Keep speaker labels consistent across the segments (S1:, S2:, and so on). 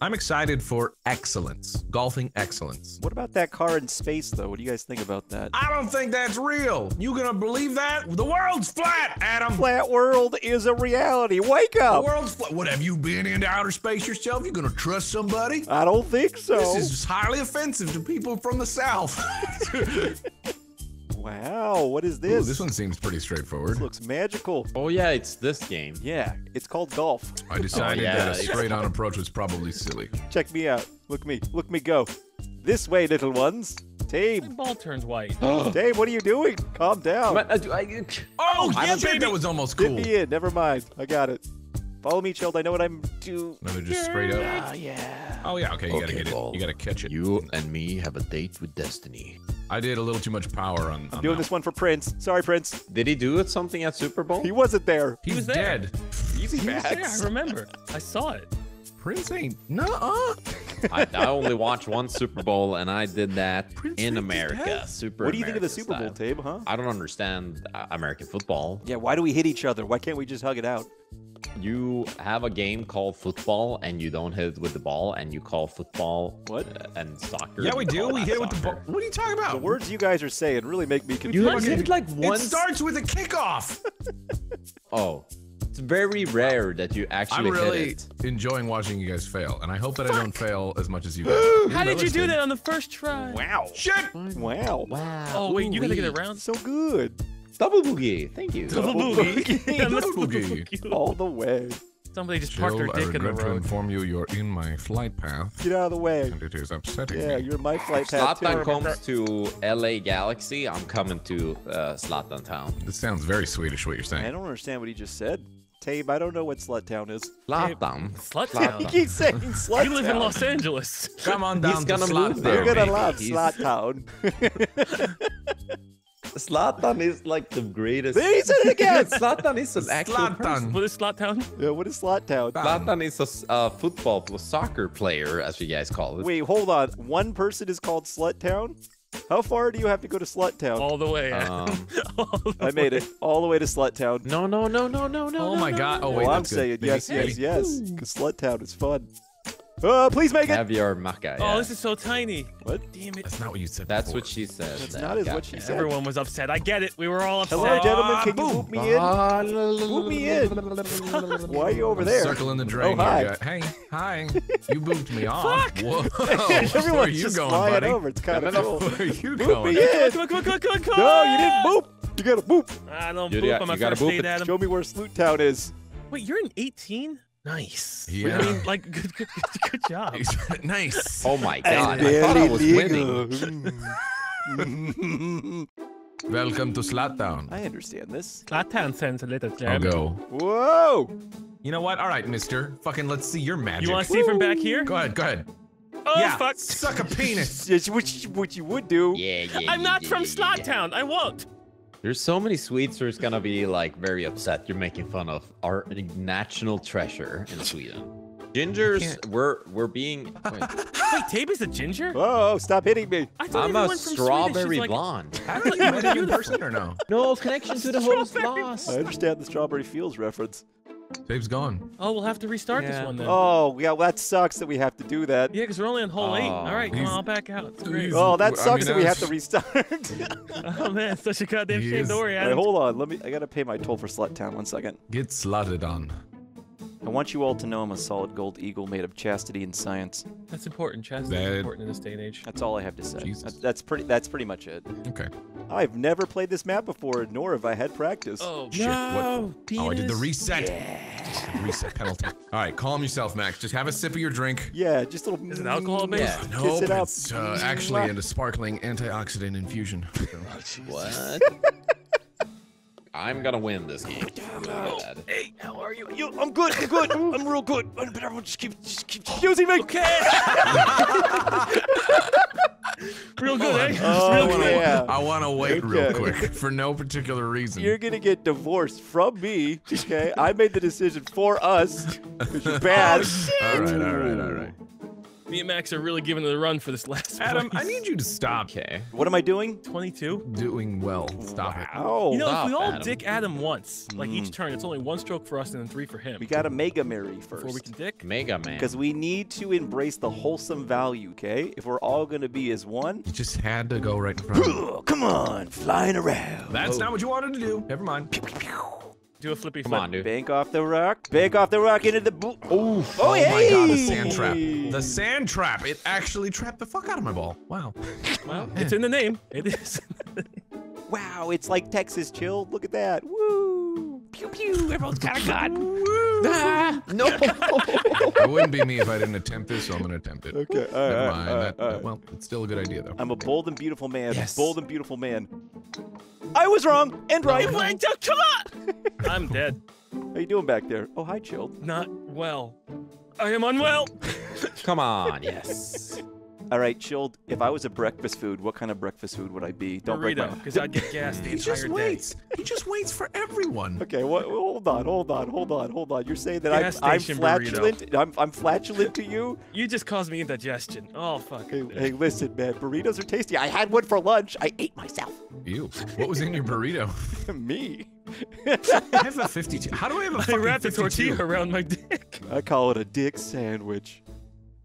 S1: I'm excited for excellence, golfing excellence.
S2: What about that car in space, though? What do you guys think about that?
S1: I don't think that's real. You gonna believe that? The world's flat, Adam.
S2: Flat world is a reality. Wake up.
S1: The world's flat. What have you been into outer space yourself? You gonna trust somebody?
S2: I don't think so.
S1: This is highly offensive to people from the south.
S2: Wow, what is
S1: Ooh,
S2: this?
S1: this one seems pretty straightforward.
S2: This looks magical.
S3: Oh yeah, it's this game.
S2: Yeah, it's called golf.
S1: I decided
S3: Oh, yeah,
S1: that a straight-on approach was probably silly.
S2: Check me out. Look me. Look me go. This way, little ones.
S4: My
S2: Tame.
S4: ball turns white.
S2: Tame, what are you doing? Calm down.
S3: But, uh, I-
S1: Oh,
S3: I
S1: yeah,
S3: don't
S1: baby, that was almost
S2: Dip
S1: cool.
S2: me in. Never mind. I got it. Follow me, child. I know what I'm doing.
S1: Another just straight up.
S2: Oh, yeah.
S1: Oh yeah, okay, you gotta get
S3: Paul.
S1: it. You gotta catch it.
S3: You and me have a date with destiny.
S1: I did a little too much power on.
S2: I'm doing
S1: that
S2: this one for Prince. Sorry, Prince.
S3: Did he do it something at Super Bowl?
S2: He wasn't there.
S1: He's
S4: was there.
S1: dead.
S2: Easy
S4: Yeah, I remember. I saw it.
S1: Prince ain't. Nuh-uh.
S3: I, I only watched one Super Bowl, and I did that
S1: Prince
S3: in
S1: Rick
S3: America. Super.
S2: What do you think of the
S3: America
S2: Super Bowl,
S3: style.
S2: Tejb, huh?
S3: I don't understand uh, American football.
S2: Yeah, why do we hit each other? Why can't we just hug it out?
S3: You have a game called football, and you don't hit it with the ball, and you call football
S2: What?
S3: uh, and soccer.
S1: Yeah, we do. We
S3: that
S1: hit it with the ball. What are you talking about?
S2: The words you guys are saying really make me confused.
S3: haven't hit like
S1: one.
S3: It
S1: starts with a kickoff.
S3: Oh, it's very rare that you actually
S1: I'm really
S3: hit it.
S1: enjoying watching you guys fail, and I hope that I don't fail as much as you guys.
S4: How did you do that on the first try?
S2: Wow.
S1: Shit!
S2: Wow.
S3: Wow.
S4: Oh wait, you gotta get around.
S2: So good.
S3: Double boogie. Thank you.
S4: Double
S2: Double
S4: boogie.
S2: boogie.
S4: Yeah,
S1: Double
S4: double
S1: boogie.
S4: boogie.
S2: All the way.
S4: Somebody just parked
S1: Jill,
S4: their
S1: I
S4: dick in the
S1: regret to inform you you're in my flight path,
S2: Get out of the way.
S1: and it is upsetting
S2: Yeah,
S1: me.
S2: you're my flight path
S3: Zlatan
S2: too.
S3: comes to LA Galaxy. I'm coming to uh, Zlatan Town.
S1: This sounds very Swedish. What you're saying.
S2: I don't understand what he just said. Tejb, I don't know what Slut Town is.
S3: Zlatan.
S4: Slut
S2: He keeps saying Slut
S4: You live in Los Angeles.
S1: Come on down
S3: He's
S1: to
S3: gonna
S1: Slot
S3: move there.
S2: You're gonna love
S3: He's-
S2: Slut Town.
S3: Zlatan is like the greatest.
S2: There he said it again.
S3: Zlatan is an actual person.
S4: What is Slut Town?
S2: yeah, what is Slut Town?
S3: Zlatan is a s- a football plus soccer player, as you guys call it.
S2: Wait, hold on. One person is called Slut Town? How far do you have to go to Slut Town?
S4: All the way.
S3: Um,
S4: All the
S2: I made
S4: way.
S2: it all the way to Slut Town.
S3: no, no, no, no, no, no.
S1: Oh
S3: no,
S1: my
S3: no,
S1: God.
S3: no,
S1: Oh, wait,
S2: well, I'm
S1: good.
S2: saying
S1: Maybe-
S2: yes, yes, yes. Because Slut Town is fun. Uh, please make it.
S3: Caviar maca.
S4: Oh, this is so tiny.
S2: What?
S4: Damn it.
S1: That's not what you said.
S3: That's
S1: before.
S3: what she said.
S2: That's
S3: Uh,
S2: not as what
S3: gotcha.
S2: she said.
S4: Everyone was upset. I get it. We were all upset.
S2: Hello, gentlemen. Can you
S1: boom.
S2: boot me in? Boot me in. Why are you over there?
S1: Circling the drain.
S2: Oh, hi.
S1: Hey, hi. You booped me off. Whoa. Where
S2: Everyone's
S1: are you
S2: just
S1: going,
S2: flying
S1: buddy?
S2: over. It's kind of cool.
S1: Where are you
S2: Boot
S1: going?
S2: me in.
S4: Come on, come on, come on, come on, come on.
S2: No, you didn't boop. You gotta boop.
S4: I don't
S3: You
S4: boop
S3: got-
S4: on my
S3: you gotta
S4: first
S3: boop
S4: date,
S3: it.
S4: Adam.
S2: Show me where Sloot Town is.
S4: Wait, you're in 18? Nice.
S1: Yeah.
S4: I mean, like, good, good, good, good job.
S1: nice.
S3: Oh my god! I thought I was winning.
S1: Welcome to Slottown.
S2: I understand this.
S4: Slatan sends a little
S1: I'll go.
S2: Whoa!
S1: You know what? All right, mister. Fucking let's see your magic.
S4: You want to see from back here?
S1: Go ahead, go ahead.
S4: Oh,
S1: yeah,
S4: fuck.
S1: suck a penis.
S2: Yes, Which, what you would do.
S3: Yeah, yeah.
S4: I'm
S3: yeah,
S4: not
S3: yeah,
S4: from
S3: yeah,
S4: Slot
S3: yeah.
S4: Town. I won't.
S3: There's so many Swedes who's gonna be like very upset. You're making fun of our national treasure in Sweden. Gingers, we're we're being. Wait,
S4: Wait, Tejb is a ginger?
S2: Whoa, stop hitting me.
S4: I thought
S3: I'm a
S4: everyone from Swedish is
S3: strawberry
S4: like,
S3: blonde.
S1: Have you met him in person or no?
S3: No connection to the host
S4: Strawberry
S3: lost.
S2: I understand the Strawberry Fields reference.
S1: Dave's gone.
S4: Oh, we'll have to restart this one then.
S2: Oh, yeah, well, that sucks that we have to do that.
S4: Yeah, because we're only on hole eight.
S3: Oh.
S4: All right, come on, I'll back out. It's great.
S1: he's-
S2: Oh,
S1: I
S2: that
S1: mean,
S2: sucks that we have to restart.
S4: Oh, man, such a goddamn
S1: He
S4: shame. Don't worry,
S2: All right,
S4: Adam.
S2: hold on. Let me. I gotta pay my toll for Slut Town. One second.
S1: Get slotted on.
S2: I want you all to know I'm a solid gold eagle made of chastity and science.
S4: That's important. Chastity
S1: That-
S4: is important in this day and age.
S2: That's all I have to say.
S1: Jesus.
S2: That- That's pretty. That's pretty much it.
S1: Okay.
S2: I've never played this map before, nor have I had practice.
S4: Oh,
S1: Shit, what-
S4: no,
S1: Oh, I did the
S4: penis.
S1: reset. Reset penalty. All right, calm yourself, Max. Just have a sip of your drink.
S2: Yeah, just a little.
S4: Is it alcohol-based?
S3: Yeah.
S2: Kiss
S1: No,
S2: it up.
S1: it's uh, actually in a sparkling antioxidant infusion.
S3: What? I'm gonna win this game. Dad.
S4: Hey, how are you?
S2: You, I'm good. I'm good. I'm real good. But everyone just keep, just keep using me.
S4: Okay. Real good, eh?
S2: Oh,
S4: Real good.
S2: yeah.
S1: I want to wait real quick for no particular reason.
S2: You're gonna get divorced from me. Okay, I made the decision for us. you're bad.
S1: all right, all right, all right.
S4: Me and Max are really giving it a run for this last
S1: Adam, I need you to stop
S3: Okay.
S2: What am I doing?
S4: 22.
S1: doing well. Stop it.
S2: Wow.
S4: You know, if we all
S3: Adam.
S4: dick Adam once, like each
S2: Mm.
S4: turn, it's only one stroke for us and then three for him.
S2: we got to Mega Mary
S4: before
S2: first.
S4: we can dick.
S3: Mega Man.
S2: Because we need to embrace the wholesome value, okay? If we're all going to be as one.
S1: You just had to go right in front. of me.
S2: Ugh, Come on, flying around.
S1: That's not what you wanted to do. Never mind.
S4: Do a flippy
S3: Come
S4: flip.
S3: on, dude.
S2: Bank off the rock. Bank off the rock into the boot. Oh, oh,
S1: Oh my god, the sand trap. The sand trap. It actually trapped the fuck out of my ball. Wow.
S4: Well, it's in the name. It is.
S2: Wow, it's like Texas chilled. Look at that. Woo! Pew pew. Everyone's got a gun.
S3: Ah, no.
S1: It wouldn't be me if I didn't attempt this, so I'm gonna attempt it.
S2: Okay, all right,
S1: Never
S2: all right,
S1: mind.
S2: all
S1: that,
S2: all right.
S1: Well, it's still a good idea though.
S2: I'm a bold and beautiful man.
S1: Yes.
S2: Bold and beautiful man. I was wrong and right.
S4: You went to- come on! I'm dead.
S2: How you doing back there? Oh, hi, chilled.
S4: Not well. I am unwell.
S3: Come on. Yes.
S2: All right, chilled. If I was a breakfast food, what kind of breakfast food would I be? Don't break
S4: Burrito,
S2: my.
S4: because I'd get gassed the
S1: He just
S4: entire day.
S1: waits. He just waits for everyone.
S2: Okay, what, hold on, hold on, hold on, hold on. You're saying that I'm, I'm
S4: station
S2: flatulent? I'm, I'm flatulent to you?
S4: You just caused me indigestion. Oh fuck.
S2: Hey, hey, listen, man. Burritos are tasty. I had one for lunch. I ate myself.
S1: Ew. What was in your burrito?
S2: Me.
S1: I have a 52. How do I have a
S4: I
S1: fucking
S4: wrapped a tortilla around my dick.
S2: I call it a dick sandwich.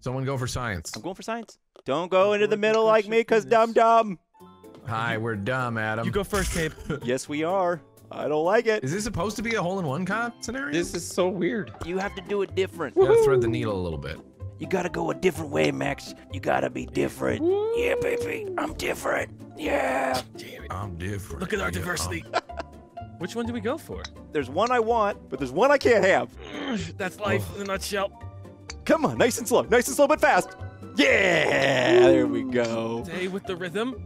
S1: Someone go for science.
S2: I'm going for science. Don't go into the middle like me, cause dumb dumb.
S1: Hi, we're dumb, Adam.
S4: You go first, Cape.
S2: Yes, we are. I don't like it.
S1: Is this supposed to be a hole-in-one con scenario?
S3: This is so weird.
S2: You have to do it different.
S1: You gotta thread the needle a little bit.
S2: You gotta go a different way, Max. You gotta be different. Yeah, baby. I'm different. Yeah.
S4: Damn it.
S1: I'm different.
S4: Look at our
S1: Yeah, um,
S4: diversity. Which one do we go for?
S2: There's one I want, but there's one I can't have.
S4: That's life in a nutshell.
S2: Come on, nice and slow. Nice and slow, but fast. Yeah. There we go.
S4: Stay with the rhythm.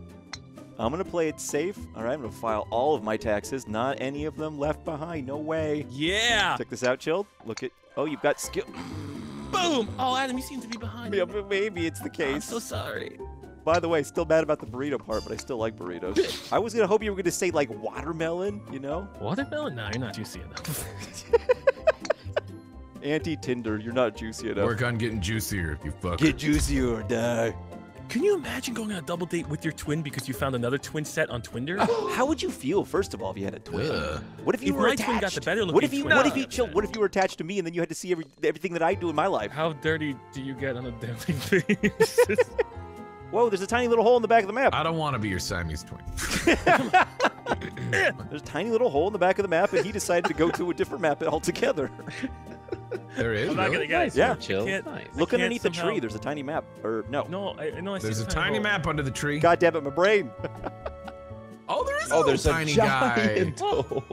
S2: I'm gonna play it safe. All right, I'm gonna file all of my taxes. Not any of them left behind. No way.
S4: Yeah.
S2: Check this out, chilled. Look at. Oh, you've got skill.
S4: Boom. Oh, Adam, you seem to be behind.
S2: Yeah,
S4: me.
S2: but maybe it's the case.
S4: I'm so sorry.
S2: By the way, still bad about the burrito part, but I still like burritos. I was gonna hope you were gonna say like watermelon, you know?
S4: Watermelon? No, you're not juicy enough.
S2: Anti Tinder, you're not juicy enough.
S1: Work on getting juicier, if you fuck.
S2: Get juicier or die.
S4: Can you imagine going on a double date with your twin because you found another twin set on Twinder?
S2: How would you feel, first of all, if you had a twin?
S1: Ugh.
S2: What if you
S4: If
S2: were
S4: my
S2: attached?
S4: twin got the better
S2: what if you?
S4: twin,
S2: What if you chill? What if you were attached to me and then you had to see every, everything that I do in my life?
S4: How dirty do you get on a daily basis?
S2: Whoa, there's a tiny little hole in the back of the map.
S1: I don't want to be your Siamese twin.
S2: There's a tiny little hole in the back of the map, and he decided to go to a different map altogether.
S1: There is.
S4: I'm not
S1: really?
S4: gonna guess.
S2: Yeah.
S3: Chill. Nice.
S2: Look
S4: can't
S2: underneath the tree. There's a tiny map. Or no.
S4: No, I, I know I see
S1: There's a tiny map under the tree.
S2: God damn it, my brain.
S1: Oh, there is
S3: Oh,
S1: little
S3: there's a
S1: tiny guy.
S3: giant hole.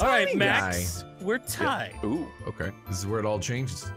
S4: All right,
S1: tiny
S4: Max, we're tied.
S2: Ooh.
S1: Okay, this is where it all changes.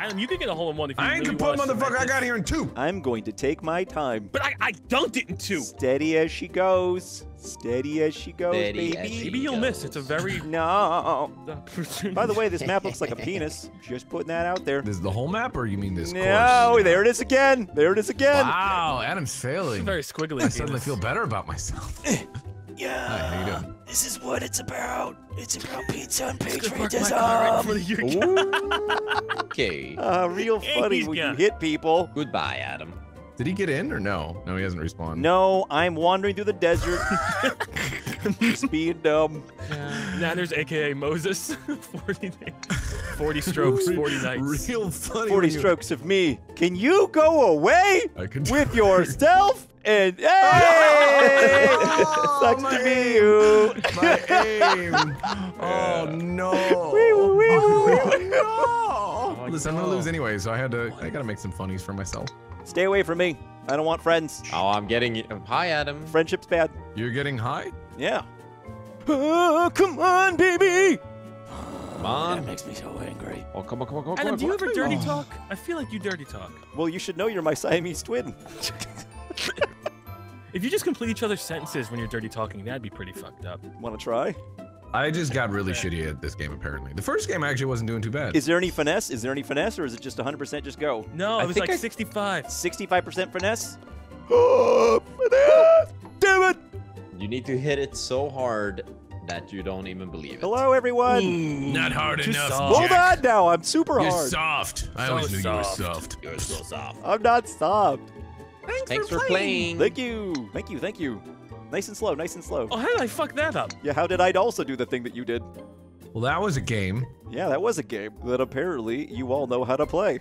S4: Adam, you could get a hole in one if you
S1: I ain't
S4: really
S1: gonna put motherfucker. I got here in two.
S2: I'm going to take my time.
S4: But I, I dunked it in two.
S2: Steady as she goes. Steady as she goes,
S3: Steady
S2: baby.
S3: she
S4: Maybe you'll miss. It's a very.
S2: No. By the way, this map looks like a penis. Just putting that out there.
S1: This is the whole map, or you mean this
S2: No,
S1: course?
S2: there it is again. There it is again.
S1: Wow, Adam's failing.
S4: very squiggly.
S1: I suddenly feel better about myself.
S2: Yeah.
S1: Hi, how you doing?
S2: This is what it's about. It's about pizza and
S4: It's gonna park my car right in front of your
S3: Okay.
S2: Uh, real funny when you hit people.
S3: Goodbye, Adam.
S1: Did he get in or no? No, he hasn't respawned.
S2: No, I'm wandering through the desert. Speed being dumb.
S4: Now there's AKA Moses. 40 40 strokes, 40 nights.
S1: Real funny.
S2: 40
S1: when you-
S2: strokes of me. Can you go away
S1: I can
S2: with yourself? And hey!
S1: Oh,
S2: Sucks
S1: my
S2: to be
S1: aim.
S2: you.
S1: My aim. Oh no.
S2: Wee, wee, wee,
S1: Oh,
S2: wee, wee.
S1: no. Listen, I'm gonna lose anyway, so I had to. I gotta make some funnies for myself.
S2: Stay away from me. I don't want friends.
S3: Oh, I'm getting. Oh, hi, Adam.
S2: Friendship's bad.
S1: You're getting high.
S2: Yeah. Oh, come on, baby.
S3: Come on.
S2: That makes me so angry.
S3: Oh, come on, come on, come on.
S4: Adam,
S3: come
S4: do you ever dirty
S1: Oh.
S4: talk? I feel like you dirty talk.
S2: Well, you should know you're my Siamese twin.
S4: If you just complete each other's sentences when you're dirty talking, that'd be pretty fucked up.
S2: Want to try?
S1: I just got really shitty at this game apparently. The first game I actually wasn't doing too bad.
S2: Is there any finesse? Is there any finesse, or is it just 100% just go?
S4: No,
S3: I
S4: it was like
S3: I-
S4: 65.
S2: 65% finesse? Oh, finesse! Damn it!
S3: You need to hit it so hard that you don't even believe it.
S2: Hello, everyone.
S1: Not hard
S4: Too
S1: enough.
S4: soft.
S2: Hold on now. I'm super
S1: You're
S2: hard.
S1: soft. I
S4: So
S1: always knew
S4: soft.
S1: you were soft.
S3: You're so soft.
S2: I'm not soft.
S3: Thanks for playing.
S2: Thank you. Thank you. Thank you. Nice and slow. Nice and slow.
S4: Oh, how did I fuck that up?
S2: Yeah, how did I also do the thing that you did?
S1: Well, that was a game.
S2: Yeah, that was a game that apparently you all know how to play.